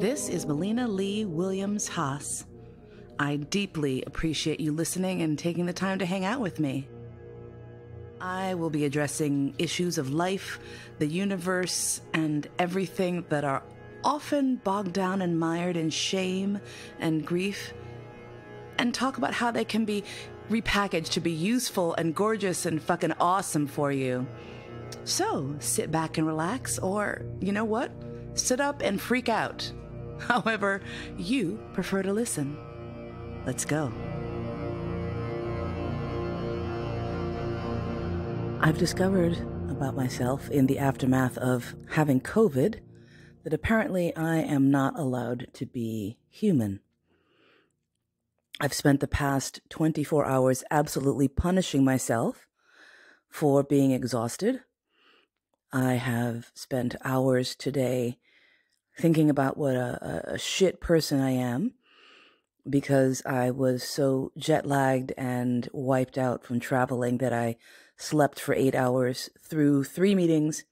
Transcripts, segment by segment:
This is Mollena Lee Williams Haas. I deeply appreciate you listening and taking the time to hang out with me. I will be addressing issues of life, the universe, and everything that are often bogged down and mired in shame and grief, and talk about how they can be repackaged to be useful and gorgeous and fucking awesome for you. So sit back and relax, or you know what? Sit up and freak out. However, you prefer to listen. Let's go. I've discovered about myself in the aftermath of having COVID that apparently I am not allowed to be human. I've spent the past 24 hours absolutely punishing myself for being exhausted. I have spent hours today thinking about what a, a shit person I am because I was so jet lagged and wiped out from traveling that I slept for eight hours through three meetings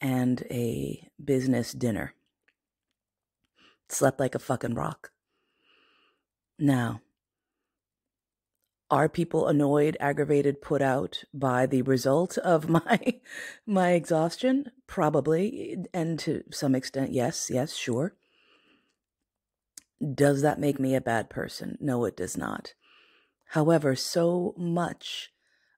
and a business dinner. Slept like a fucking rock. Now, are people annoyed, aggravated, put out by the result of my my exhaustion? Probably, and to some extent, yes, yes, sure. Does that make me a bad person? No, it does not. However, so much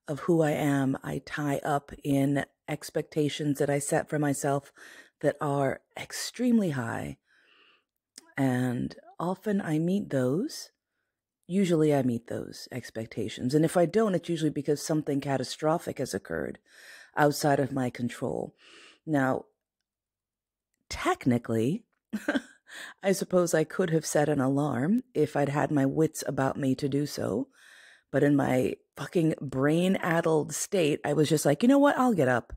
of who I am, I tie up in expectations that I set for myself that are extremely high. And often I meet those usually I meet those expectations. And if I don't, it's usually because something catastrophic has occurred outside of my control. Now, technically, I suppose I could have set an alarm if I'd had my wits about me to do so. But in my fucking brain addled state, I was just like, you know what? I'll get up.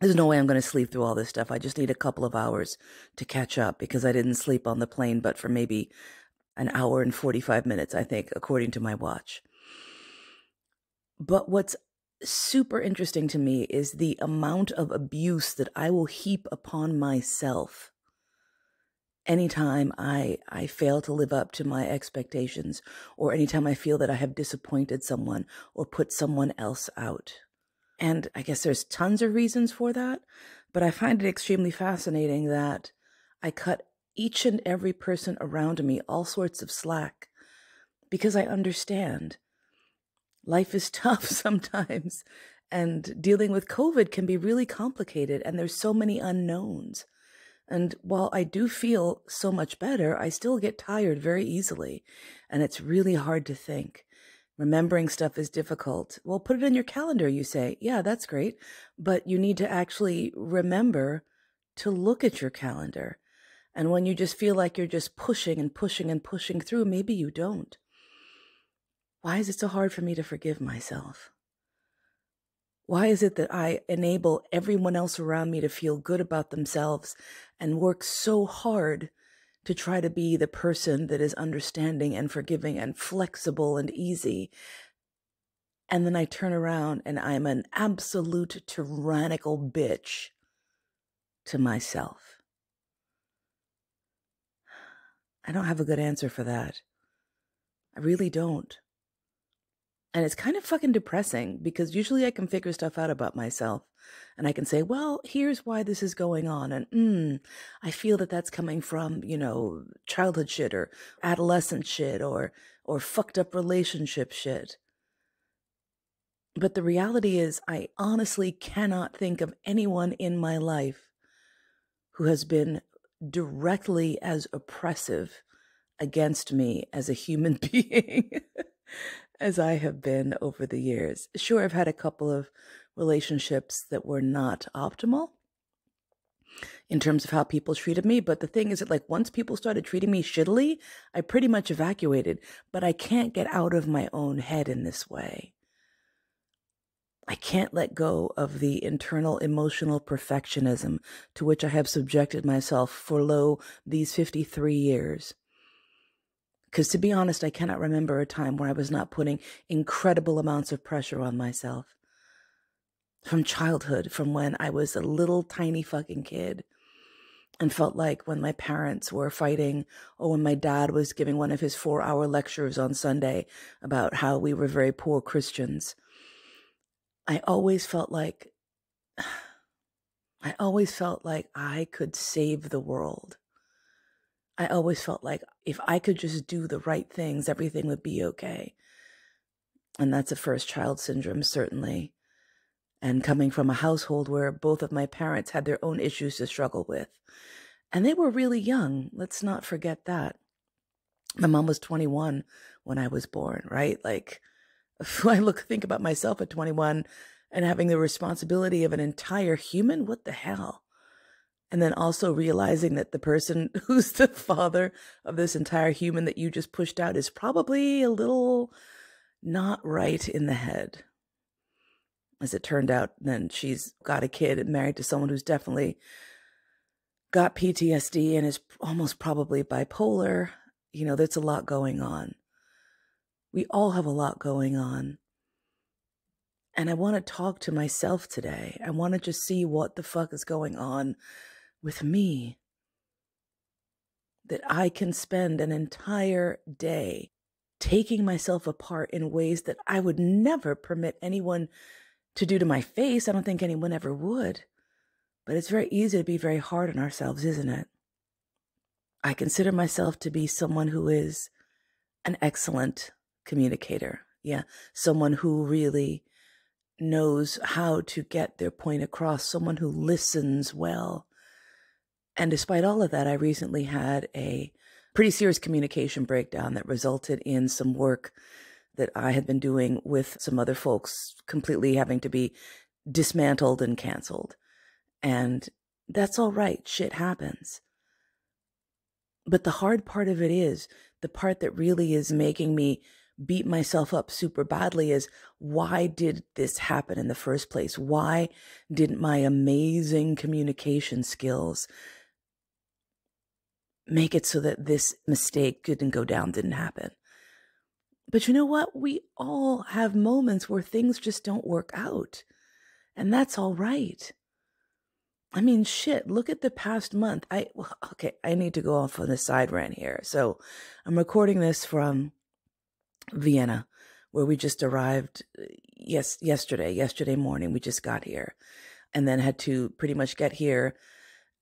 There's no way I'm going to sleep through all this stuff. I just need a couple of hours to catch up because I didn't sleep on the plane, but for maybe an hour and 45 minutes, I think, according to my watch. But what's super interesting to me is the amount of abuse that I will heap upon myself anytime I, I fail to live up to my expectations or anytime I feel that I have disappointed someone or put someone else out. And I guess there's tons of reasons for that, but I find it extremely fascinating that I cut each and every person around me all sorts of slack because I understand life is tough sometimes and dealing with COVID can be really complicated and there's so many unknowns. And while I do feel so much better, I still get tired very easily and it's really hard to think. Remembering stuff is difficult. Well, put it in your calendar, you say. Yeah, that's great. But you need to actually remember to look at your calendar and when you just feel like you're just pushing and pushing and pushing through, maybe you don't. Why is it so hard for me to forgive myself? Why is it that I enable everyone else around me to feel good about themselves and work so hard to try to be the person that is understanding and forgiving and flexible and easy? And then I turn around and I'm an absolute tyrannical bitch to myself. I don't have a good answer for that. I really don't. And it's kind of fucking depressing because usually I can figure stuff out about myself and I can say, well, here's why this is going on. And mm, I feel that that's coming from, you know, childhood shit or adolescent shit or, or fucked up relationship shit. But the reality is, I honestly cannot think of anyone in my life who has been directly as oppressive against me as a human being as I have been over the years. Sure, I've had a couple of relationships that were not optimal in terms of how people treated me. But the thing is that, like, once people started treating me shittily, I pretty much evacuated. But I can't get out of my own head in this way. I can't let go of the internal emotional perfectionism to which I have subjected myself for lo these 53 years. Because to be honest, I cannot remember a time where I was not putting incredible amounts of pressure on myself. From childhood, from when I was a little tiny fucking kid, and felt like when my parents were fighting or when my dad was giving one of his four hour lectures on Sunday about how we were very poor Christians, I always felt like, I always felt like I could save the world. I always felt like if I could just do the right things, everything would be okay. And that's a first child syndrome, certainly. And coming from a household where both of my parents had their own issues to struggle with. And they were really young. Let's not forget that. My mom was 21 when I was born, right? Like, I look, think about myself at 21 and having the responsibility of an entire human, what the hell? And then also realizing that the person who's the father of this entire human that you just pushed out is probably a little not right in the head. As it turned out, then she's got a kid and married to someone who's definitely got PTSD and is almost probably bipolar. You know, there's a lot going on. We all have a lot going on. And I want to talk to myself today. I want to just see what the fuck is going on with me. That I can spend an entire day taking myself apart in ways that I would never permit anyone to do to my face. I don't think anyone ever would. But it's very easy to be very hard on ourselves, isn't it? I consider myself to be someone who is an excellent communicator. Yeah, someone who really knows how to get their point across, someone who listens well. And despite all of that, I recently had a pretty serious communication breakdown that resulted in some work that I had been doing with some other folks completely having to be dismantled and canceled. And that's all right. Shit happens. But the hard part of it is the part that really is making me beat myself up super badly is why did this happen in the first place? Why didn't my amazing communication skills make it so that this mistake didn't go down, didn't happen? But you know what? We all have moments where things just don't work out. And that's all right. I mean, shit, look at the past month. I, okay, I need to go off on a side rant here. So I'm recording this from Vienna, where we just arrived uh, yes yesterday, yesterday morning. We just got here and then had to pretty much get here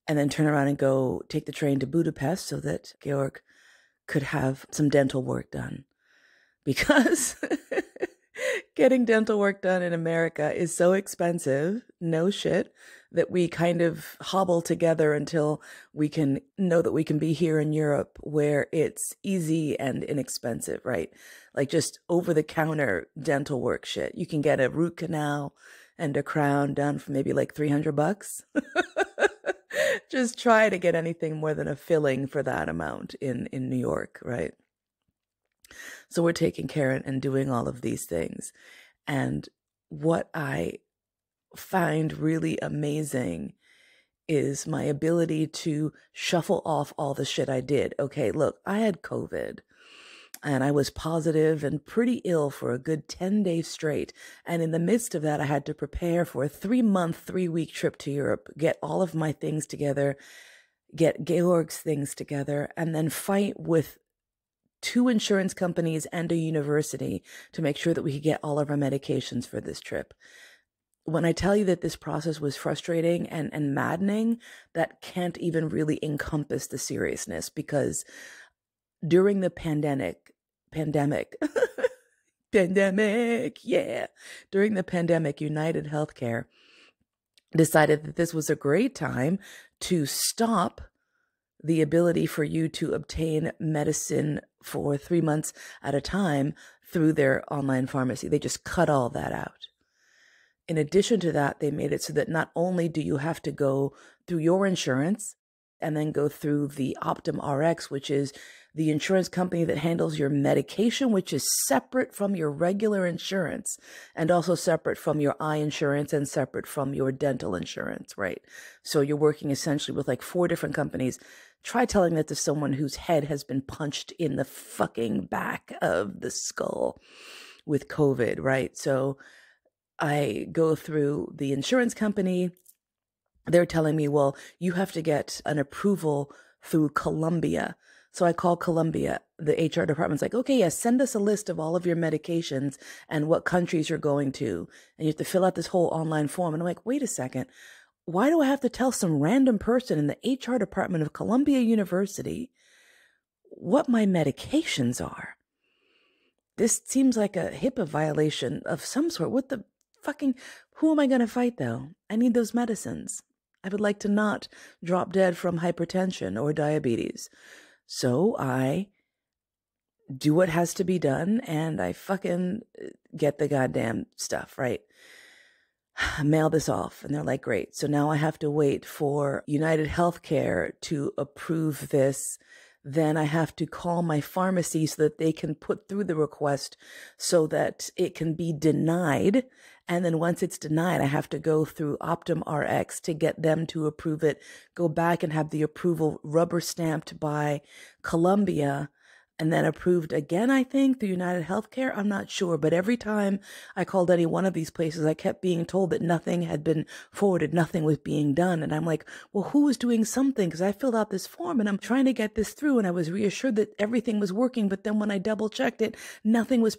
and then turn around and go take the train to Budapest so that Georg could have some dental work done. Because getting dental work done in America is so expensive, no shit, that we kind of hobble together until we can know that we can be here in Europe where it's easy and inexpensive, right? Like just over the counter dental work shit. You can get a root canal and a crown done for maybe like 300 bucks. just try to get anything more than a filling for that amount in in New York, right? So we're taking care and doing all of these things. And what I find really amazing is my ability to shuffle off all the shit I did. Okay, look, I had COVID and I was positive and pretty ill for a good 10 days straight. And in the midst of that, I had to prepare for a three month, three week trip to Europe, get all of my things together, get Georg's things together, and then fight with two insurance companies and a university to make sure that we could get all of our medications for this trip. When I tell you that this process was frustrating and, and maddening, that can't even really encompass the seriousness because during the pandemic, pandemic, pandemic, yeah, during the pandemic, United Healthcare decided that this was a great time to stop the ability for you to obtain medicine for three months at a time through their online pharmacy. They just cut all that out in addition to that, they made it so that not only do you have to go through your insurance and then go through the Optum RX, which is the insurance company that handles your medication, which is separate from your regular insurance and also separate from your eye insurance and separate from your dental insurance, right? So you're working essentially with like four different companies. Try telling that to someone whose head has been punched in the fucking back of the skull with COVID, right? So I go through the insurance company. they're telling me, well, you have to get an approval through Columbia. So I call Columbia. The HR department's like, okay, yes, send us a list of all of your medications and what countries you're going to. And you have to fill out this whole online form. And I'm like, wait a second. Why do I have to tell some random person in the HR department of Columbia University what my medications are? This seems like a HIPAA violation of some sort. What the fucking, who am I going to fight though? I need those medicines. I would like to not drop dead from hypertension or diabetes. So I do what has to be done and I fucking uh, get the goddamn stuff, right? Mail this off. And they're like, great. So now I have to wait for United Healthcare to approve this. Then I have to call my pharmacy so that they can put through the request so that it can be denied. And then once it's denied, I have to go through Optum RX to get them to approve it, go back and have the approval rubber stamped by Columbia and then approved again, I think, through United Healthcare. I'm not sure. But every time I called any one of these places, I kept being told that nothing had been forwarded, nothing was being done. And I'm like, well, who was doing something? Because I filled out this form and I'm trying to get this through. And I was reassured that everything was working. But then when I double checked it, nothing was,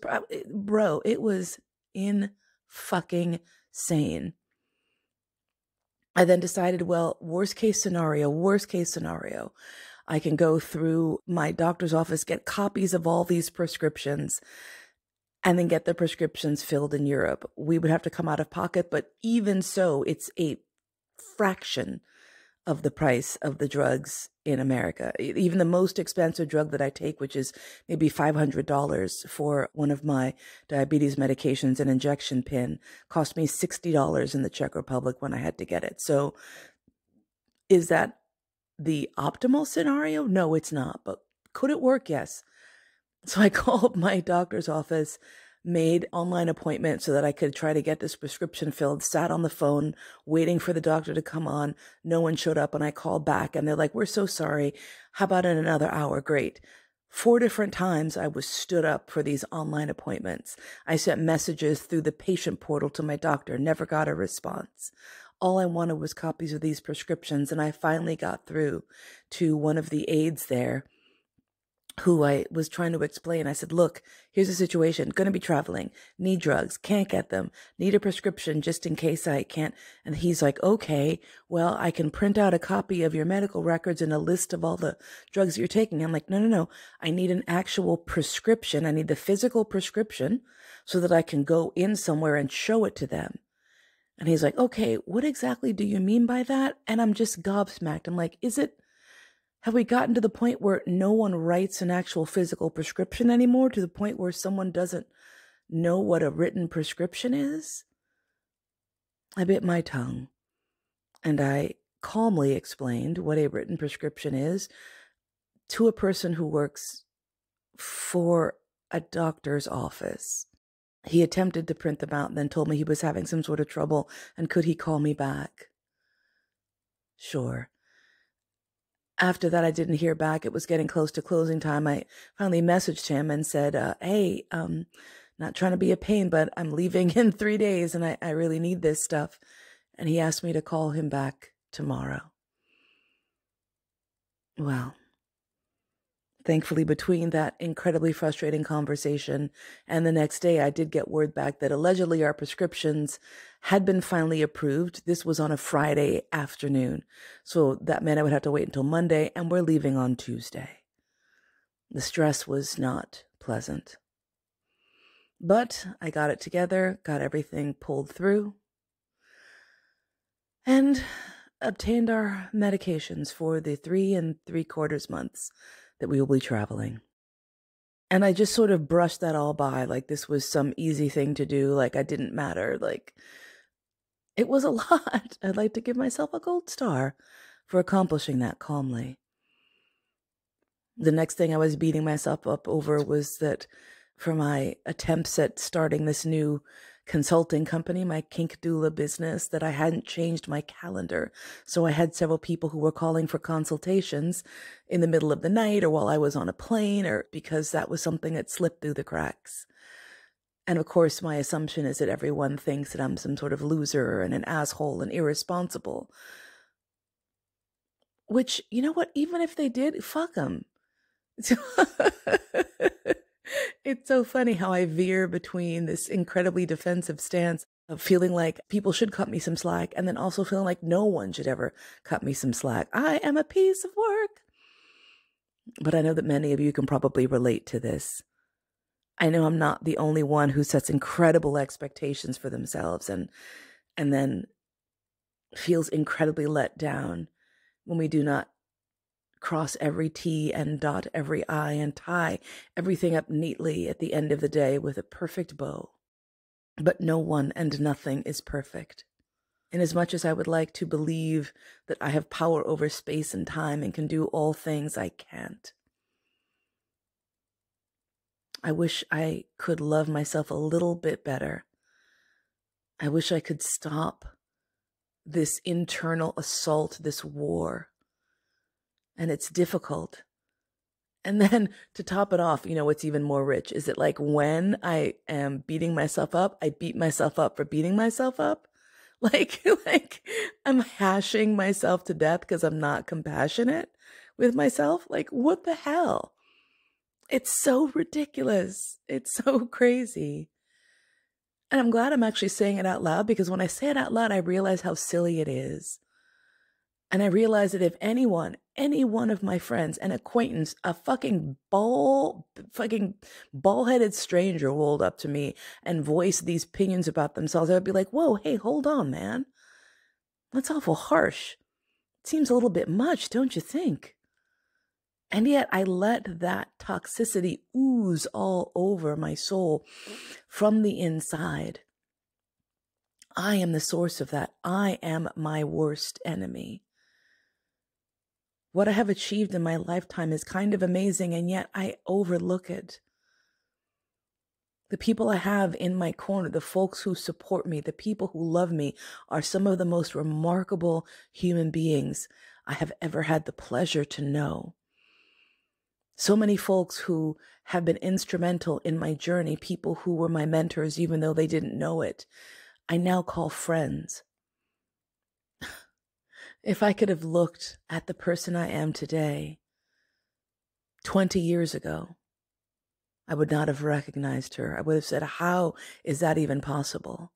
bro, it was in fucking sane. I then decided, well, worst case scenario, worst case scenario. I can go through my doctor's office, get copies of all these prescriptions, and then get the prescriptions filled in Europe. We would have to come out of pocket, but even so, it's a fraction of the price of the drugs in America. Even the most expensive drug that I take, which is maybe $500 for one of my diabetes medications, an injection pin, cost me $60 in the Czech Republic when I had to get it. So is that the optimal scenario? No, it's not. But could it work? Yes. So I called my doctor's office made online appointment so that I could try to get this prescription filled, sat on the phone waiting for the doctor to come on. No one showed up and I called back and they're like, we're so sorry. How about in another hour? Great. Four different times I was stood up for these online appointments. I sent messages through the patient portal to my doctor, never got a response. All I wanted was copies of these prescriptions, and I finally got through to one of the aides there who I was trying to explain. I said, look, here's the situation. Going to be traveling, need drugs, can't get them, need a prescription just in case I can't. And he's like, okay, well, I can print out a copy of your medical records and a list of all the drugs you're taking. I'm like, no, no, no. I need an actual prescription. I need the physical prescription so that I can go in somewhere and show it to them. And he's like, okay, what exactly do you mean by that? And I'm just gobsmacked. I'm like, is it, have we gotten to the point where no one writes an actual physical prescription anymore to the point where someone doesn't know what a written prescription is? I bit my tongue and I calmly explained what a written prescription is to a person who works for a doctor's office. He attempted to print them out and then told me he was having some sort of trouble and could he call me back? Sure after that, I didn't hear back. It was getting close to closing time. I finally messaged him and said, uh, Hey, um, not trying to be a pain, but I'm leaving in three days and I, I really need this stuff. And he asked me to call him back tomorrow. Well, Thankfully, between that incredibly frustrating conversation and the next day, I did get word back that allegedly our prescriptions had been finally approved. This was on a Friday afternoon. So that meant I would have to wait until Monday, and we're leaving on Tuesday. The stress was not pleasant. But I got it together, got everything pulled through, and obtained our medications for the three and three quarters months that we will be traveling. And I just sort of brushed that all by like this was some easy thing to do, like I didn't matter. Like it was a lot. I'd like to give myself a gold star for accomplishing that calmly. The next thing I was beating myself up over was that for my attempts at starting this new consulting company, my kink doula business, that I hadn't changed my calendar. So I had several people who were calling for consultations in the middle of the night or while I was on a plane or because that was something that slipped through the cracks. And of course, my assumption is that everyone thinks that I'm some sort of loser and an asshole and irresponsible. Which, you know what? Even if they did, fuck them. it's so funny how I veer between this incredibly defensive stance of feeling like people should cut me some slack and then also feeling like no one should ever cut me some slack. I am a piece of work. But I know that many of you can probably relate to this. I know I'm not the only one who sets incredible expectations for themselves and and then feels incredibly let down when we do not cross every T and dot every I and tie everything up neatly at the end of the day with a perfect bow. But no one and nothing is perfect. Inasmuch as I would like to believe that I have power over space and time and can do all things, I can't. I wish I could love myself a little bit better. I wish I could stop this internal assault, this war. And it's difficult. And then to top it off, you know what's even more rich is it like when I am beating myself up, I beat myself up for beating myself up. Like, like I'm hashing myself to death because I'm not compassionate with myself. Like, what the hell? It's so ridiculous. It's so crazy. And I'm glad I'm actually saying it out loud because when I say it out loud, I realize how silly it is. And I realize that if anyone, any one of my friends, an acquaintance, a fucking ball, fucking ball headed stranger rolled up to me and voiced these opinions about themselves, I would be like, whoa, hey, hold on, man. That's awful harsh. It seems a little bit much, don't you think? And yet I let that toxicity ooze all over my soul from the inside. I am the source of that. I am my worst enemy. What I have achieved in my lifetime is kind of amazing, and yet I overlook it. The people I have in my corner, the folks who support me, the people who love me, are some of the most remarkable human beings I have ever had the pleasure to know. So many folks who have been instrumental in my journey, people who were my mentors, even though they didn't know it, I now call friends. If I could have looked at the person I am today 20 years ago, I would not have recognized her. I would have said, How is that even possible?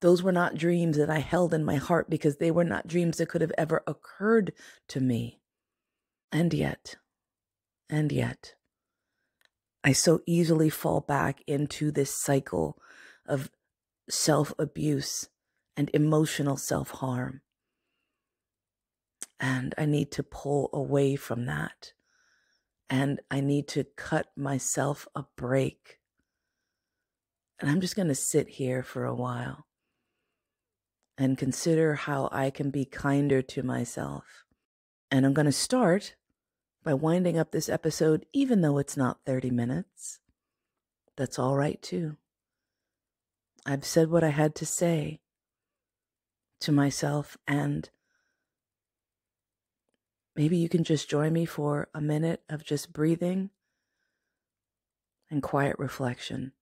Those were not dreams that I held in my heart because they were not dreams that could have ever occurred to me. And yet, and yet, I so easily fall back into this cycle of self abuse and emotional self harm. And I need to pull away from that. And I need to cut myself a break. And I'm just going to sit here for a while and consider how I can be kinder to myself. And I'm going to start by winding up this episode, even though it's not 30 minutes. That's all right, too. I've said what I had to say to myself, and maybe you can just join me for a minute of just breathing and quiet reflection.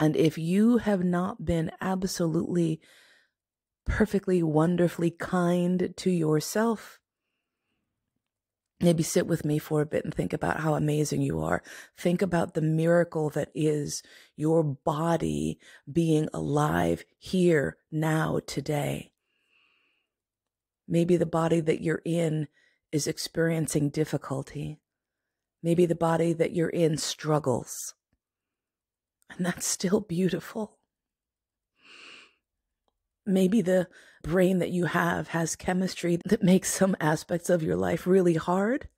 And if you have not been absolutely, perfectly, wonderfully kind to yourself, maybe sit with me for a bit and think about how amazing you are. Think about the miracle that is your body being alive here, now, today. Maybe the body that you're in is experiencing difficulty. Maybe the body that you're in struggles. And that's still beautiful. Maybe the brain that you have has chemistry that makes some aspects of your life really hard.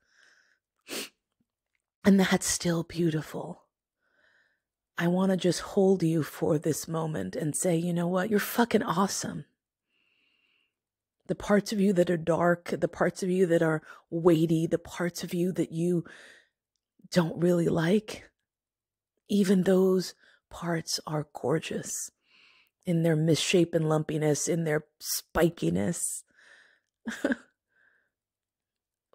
And that's still beautiful. I want to just hold you for this moment and say, you know what? You're fucking awesome. The parts of you that are dark, the parts of you that are weighty, the parts of you that you don't really like, even those parts are gorgeous in their misshapen lumpiness, in their spikiness.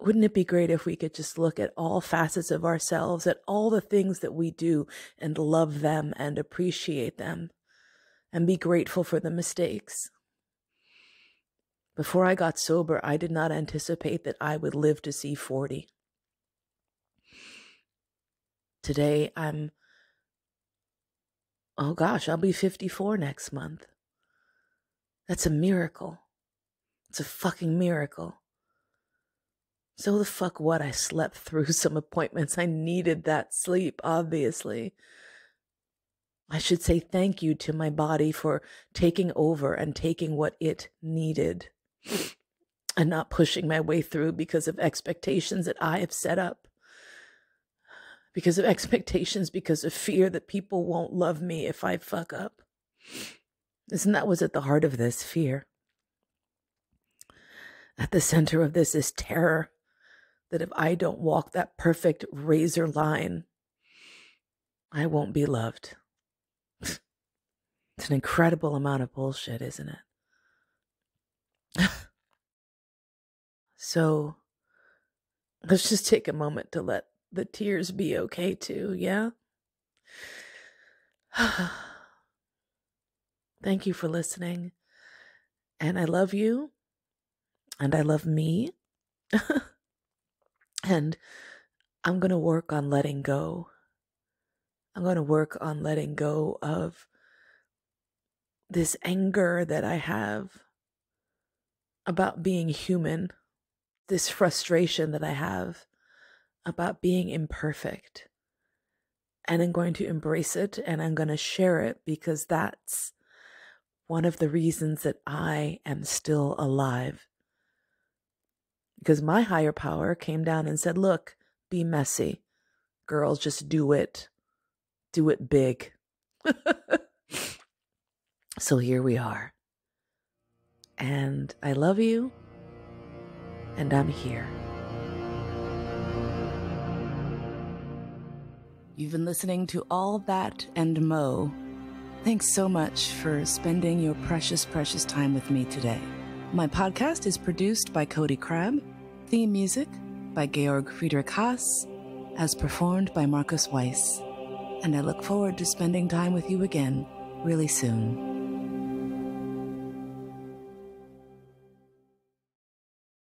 Wouldn't it be great if we could just look at all facets of ourselves, at all the things that we do, and love them and appreciate them, and be grateful for the mistakes? Before I got sober, I did not anticipate that I would live to see 40. Today, I'm, oh gosh, I'll be 54 next month. That's a miracle. It's a fucking miracle. So the fuck what? I slept through some appointments. I needed that sleep, obviously. I should say thank you to my body for taking over and taking what it needed and not pushing my way through because of expectations that I have set up. Because of expectations, because of fear that people won't love me if I fuck up. Isn't that what's at the heart of this fear? At the center of this is terror that if I don't walk that perfect razor line, I won't be loved. It's an incredible amount of bullshit, isn't it? So let's just take a moment to let the tears be okay too, yeah? Thank you for listening. And I love you. And I love me. and I'm going to work on letting go. I'm going to work on letting go of this anger that I have about being human, this frustration that I have about being imperfect. And I'm going to embrace it and I'm going to share it because that's one of the reasons that I am still alive. Because my higher power came down and said, Look, be messy. Girls, just do it. Do it big. So here we are. And I love you, and I'm here. You've been listening to All That and Mo. Thanks so much for spending your precious, precious time with me today. My podcast is produced by Cody Crabb, theme music by Georg Friedrich Haas, as performed by Marcus Weiss. And I look forward to spending time with you again really soon.